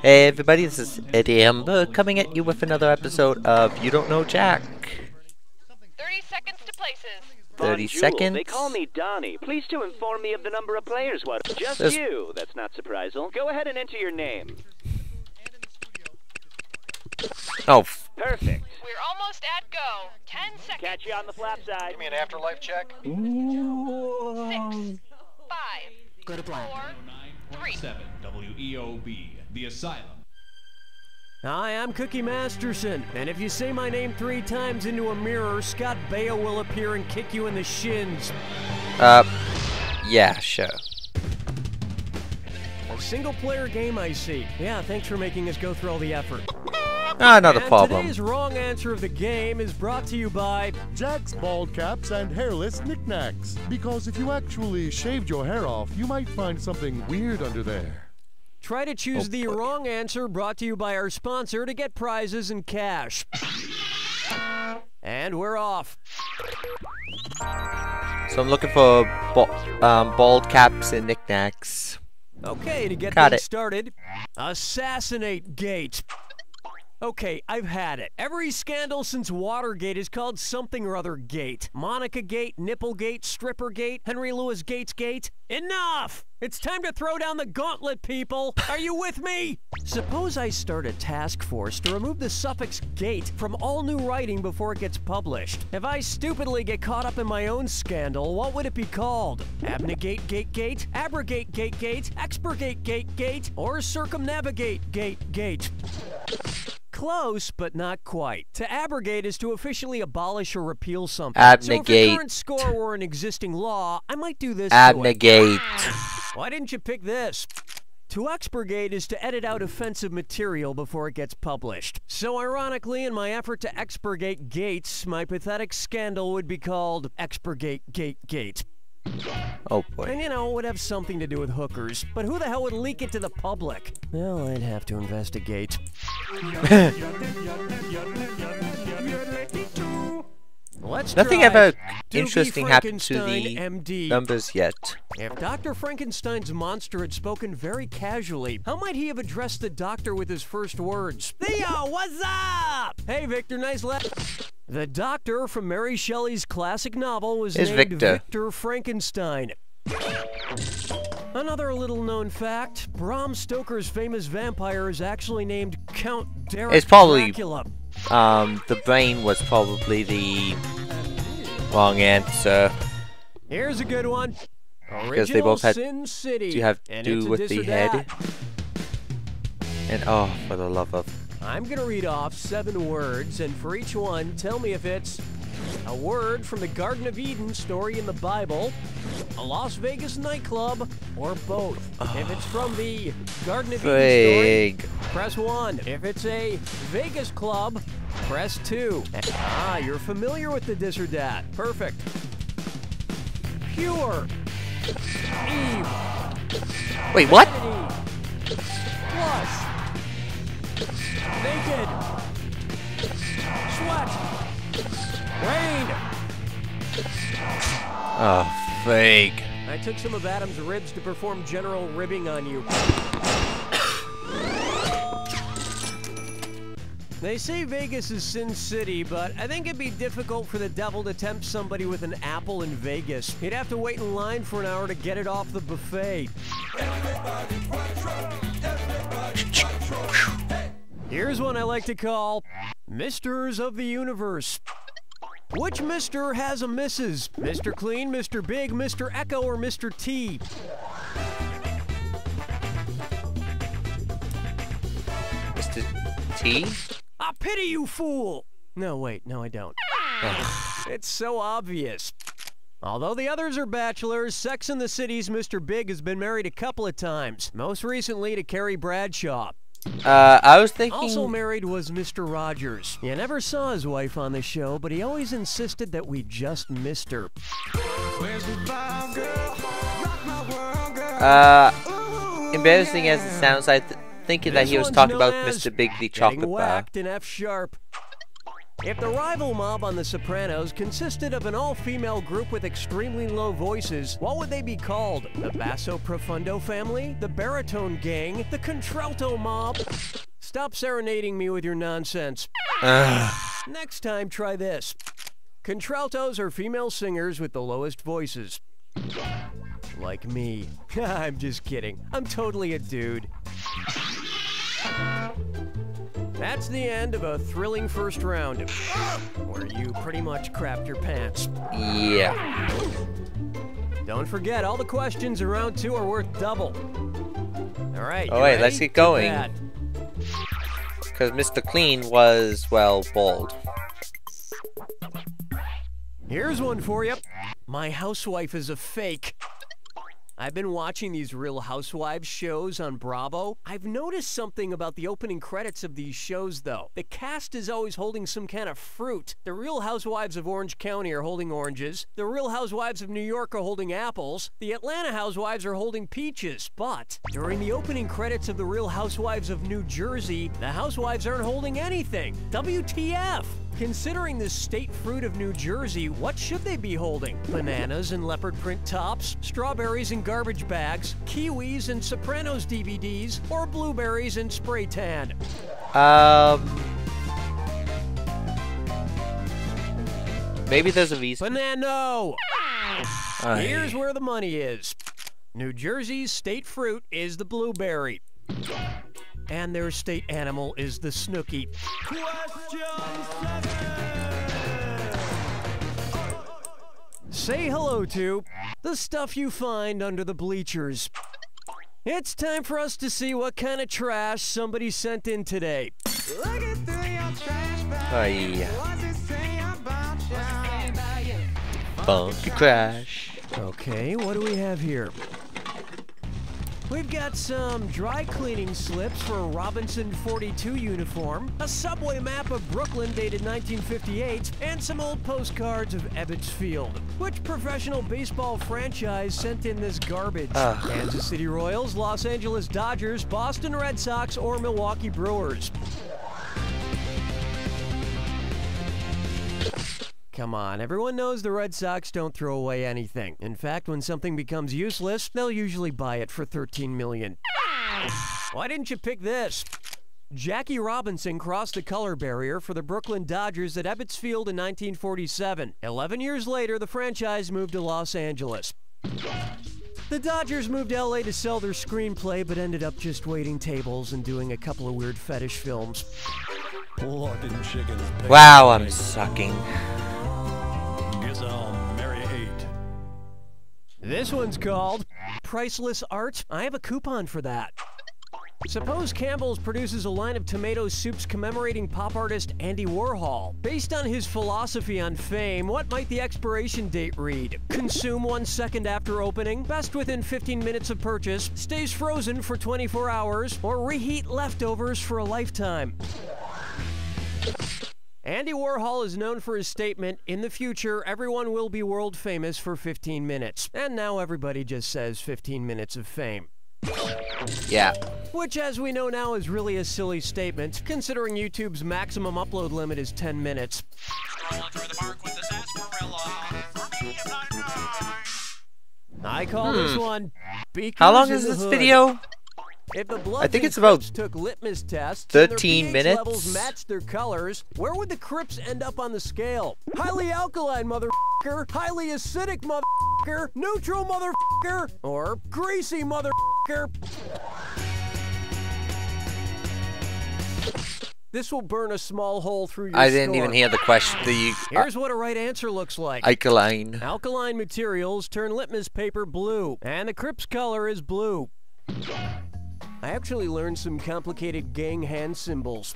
Hey everybody, this is Eddie Ember coming at you with another episode of You Don't Know Jack. 30 seconds to places. 30 Bonjour. seconds. They call me Donnie. Please to inform me of the number of players. What? Just There's- you. That's not surprising. Go ahead and enter your name. Oh, Perfect. We're almost at go. 10 seconds. Catch you on the flap side. Give me an afterlife check. Six, five, Go to black. four, three. 7 WEOB, E The Asylum. Hi, I'm Cookie Masterson, and if you say my name three times into a mirror, Scott Baio will appear and kick you in the shins. uh, yeah, sure. A single player game, I see. Yeah, thanks for making us go through all the effort. Ah, not a and problem. Today's wrong answer of the game is brought to you by. Jack's bald caps and hairless knickknacks. Because if you actually shaved your hair off, you might find something weird under there. Try to choose Oh, the boy. wrong answer brought to you by our sponsor to get prizes and cash. and we're off. So I'm looking for um, bald caps and knickknacks. Okay, to get Got things it. started, assassinate gate. Okay, I've had it. Every scandal since Watergate is called something or other gate. Monica Gate, Nipplegate, Stripper Gate, Henry Louis Gates Gate. Enough! It's time to throw down the gauntlet, people! Are you with me? Suppose I start a task force to remove the suffix gate from all new writing before it gets published. If I stupidly get caught up in my own scandal, what would it be called? Abnegate Gate Gate? Abrogate Gate Gate? Expurgate Gate Gate? Or circumnavigate Gate Gate? Close, but not quite. To abrogate is to officially abolish or repeal something. So if Abnegate. the current score were an existing law, I might do this. Abnegate. Why didn't you pick this? To expurgate is to edit out offensive material before it gets published. So ironically, in my effort to expurgate Gates, my pathetic scandal would be called Expurgate Gate Gate. Oh And you know, it would have something to do with hookers. But who the hell would leak it to the public? Well, I'd have to investigate. Let's Nothing ever interesting happened to the MD. numbers yet. If Dr. Frankenstein's monster had spoken very casually, how might he have addressed the doctor with his first words? Theo, what's up? Hey, Victor, nice laugh. The doctor from Mary Shelley's classic novel was Is named Victor. Victor Frankenstein. Another little known fact Bram Stoker's famous vampire is actually named Count Derek It's probably- Dracula. Um, the brain was probably the wrong answer. Here's a good one. Because they both had Sin City. to have do with the head. And oh, for the love of. I'm going to read off seven words, and for each one, tell me if it's a word from the Garden of Eden story in the Bible, a Las Vegas nightclub, or both. If it's from the Garden of Eden story, press one. If it's a Vegas club, press two. Ah, you're familiar with the this or that. Perfect. Pure. Eve. Wait, what? Flush. Naked. Sweat. Rain. Oh, fake. I took some of Adam's ribs to perform general ribbing on you. They say Vegas is Sin City, but I think it'd be difficult for the devil to tempt somebody with an apple in Vegas. He'd have to wait in line for an hour to get it off the buffet. Here's one I like to call Misters of the Universe. Which Mister has a Mrs.? Mr. Clean, Mr. Big, Mr. Eko, or Mr. T? Mr. T? I pity you, fool! No, wait, no, I don't. it's so obvious. Although the others are bachelors, Sex in the City's Mr. Big has been married a couple of times, most recently to Carrie Bradshaw. Uh, I was thinking. Also married was Mr. Rogers. You never saw his wife on the show, but he always insisted that we just missed her. Uh, embarrassing as it sounds, I th thinking that he was talking about Mr. Big the Getting chocolate bar. whacked in F sharp. If the rival mob on The Sopranos consisted of an all-female group with extremely low voices, what would they be called? The Basso Profundo family? The Baritone Gang? The Contralto Mob? Stop serenading me with your nonsense. Next time, try this. Contraltos are female singers with the lowest voices. Like me. I'm just kidding. I'm totally a dude. That's the end of a thrilling first round, where you pretty much crapped your pants. Yeah. Don't forget, all the questions in round two are worth double. All right. Oh, you wait, let's get going. Because Mr. Clean was, well, bald. Here's one for you. My housewife is a fake. I've been watching these Real Housewives shows on Bravo. I've noticed something about the opening credits of these shows, though. The cast is always holding some kind of fruit. The Real Housewives of Orange County are holding oranges. The Real Housewives of New York are holding apples. The Atlanta Housewives are holding peaches. But during the opening credits of The Real Housewives of New Jersey, the housewives aren't holding anything. WTF? Considering the state fruit of New Jersey, what should they be holding? Bananas and leopard print tops, strawberries and garbage bags, kiwis and Sopranos DVDs, or blueberries and spray tan? Um. Maybe there's a reason. Banano! Ay. Here's where the money is. New Jersey's state fruit is the blueberry. And their state animal is the Snooki. Say hello to the stuff you find under the bleachers. It's time for us to see what kind of trash somebody sent in today. Ay. Funky crash. Okay, what do we have here? We've got some dry cleaning slips for a Robinson 42 uniform, a subway map of Brooklyn dated 1958, and some old postcards of Ebbets Field. Which professional baseball franchise sent in this garbage? Ugh. Kansas City Royals, Los Angeles Dodgers, Boston Red Sox, or Milwaukee Brewers? Come on, everyone knows the Red Sox don't throw away anything. In fact, when something becomes useless, they'll usually buy it for 13 million. Why didn't you pick this? Jackie Robinson crossed the color barrier for the Brooklyn Dodgers at Ebbets Field in 1947. 11 years later, the franchise moved to Los Angeles. The Dodgers moved to LA to sell their screenplay, but ended up just waiting tables and doing a couple of weird fetish films. Pork and chickens. bacon, Wow, I'm sucking. This one's called Priceless Art. I have a coupon for that. Suppose Campbell's produces a line of tomato soups commemorating pop artist Andy Warhol. Based on his philosophy on fame, what might the expiration date read? Consume one second after opening, best within 15 minutes of purchase, stays frozen for 24 hours, or reheat leftovers for a lifetime. Andy Warhol is known for his statement, in the future, everyone will be world famous for 15 minutes. And now everybody just says 15 minutes of fame. Yeah. Which, as we know now, is really a silly statement, considering YouTube's maximum upload limit is 10 minutes. I call this one Hmm. How long is this Hood. video? If the blood I think it's about took litmus tests, their 13 pH minutes. levels matched their colors, where would the Crips end up on the scale? Highly alkaline, motherfucker. Highly acidic, motherfucker. Neutral, motherfucker. Or greasy, motherfucker. This will burn a small hole through your I didn't even hear the question. The uh, Here's what a right answer looks like. alkaline. Alkaline materials turn litmus paper blue, and the Crips color is blue. I actually learned some complicated gang hand symbols.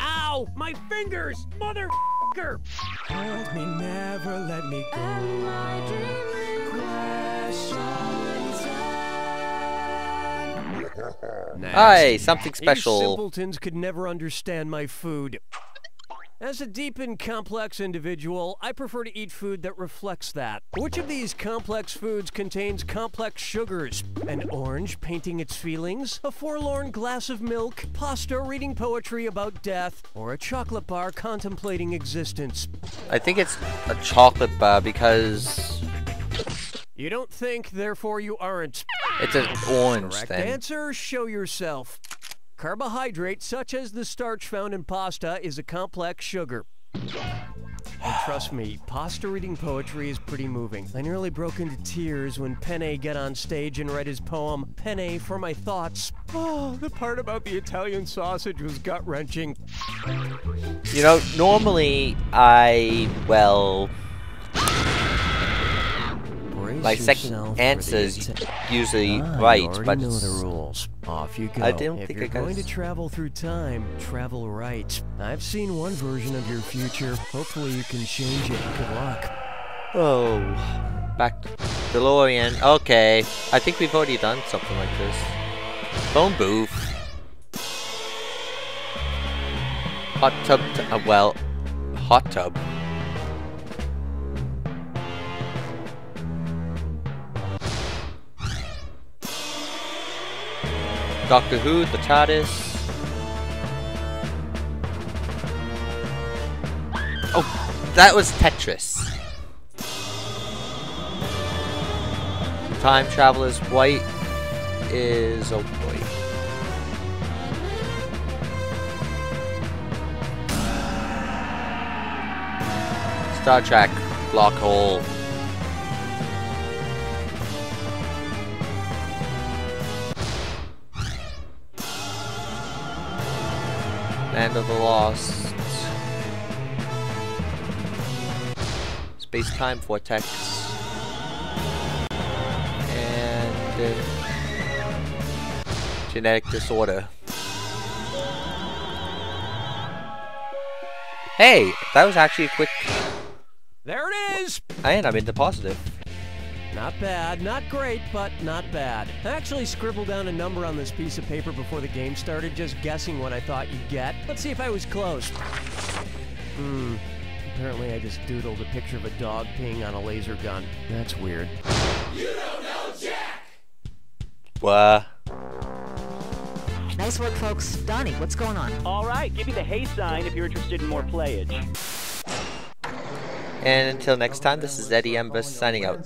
Ow! My fingers! Motherfucker! Hold me, never let me go. Next. Aye, something You special. simpletons could never understand my food. As a deep and complex individual, I prefer to eat food that reflects that. Which of these complex foods contains complex sugars? An orange painting its feelings? A forlorn glass of milk? Pasta reading poetry about death? Or a chocolate bar contemplating existence? I think it's a chocolate bar because You don't think, therefore you aren't. it's an orange Correct thing. answer, show yourself. Carbohydrate, such as the starch found in pasta, is a complex sugar. And trust me, pasta reading poetry is pretty moving. I nearly broke into tears when Penne got on stage and read his poem, Penne for My Thoughts. Oh, the part about the Italian sausage was gut wrenching. You know, normally I well my second the answer's usually Ah, right, but know the rules. Off you go. I didn't if think you're I going to travel through time, travel right. I've seen one version of your future. Hopefully you can change it. Good luck. oh back to DeLorean. Okay, I think we've already done something like this. Phone booth. Hot tub. T uh, well, hot tub. Doctor Who, the TARDIS. Oh, that was Tetris. Time Traveler's White is oh boy. Star Trek Block Hole. Land of the Lost. Space Time Vortex. And uh, genetic disorder. Hey, that was actually a quick. There it is! And I'm in the positive. Not bad, not great, but not bad. I actually scribbled down a number on this piece of paper before the game started, just guessing what I thought you'd get. Let's see if I was close. Hmm. Apparently, I just doodled a picture of a dog peeing on a laser gun. That's weird. What? Nice work, folks. Donnie, what's going on? All right, give me the hey sign if you're interested in more playage. And until next time, this is Eddie Ember signing out.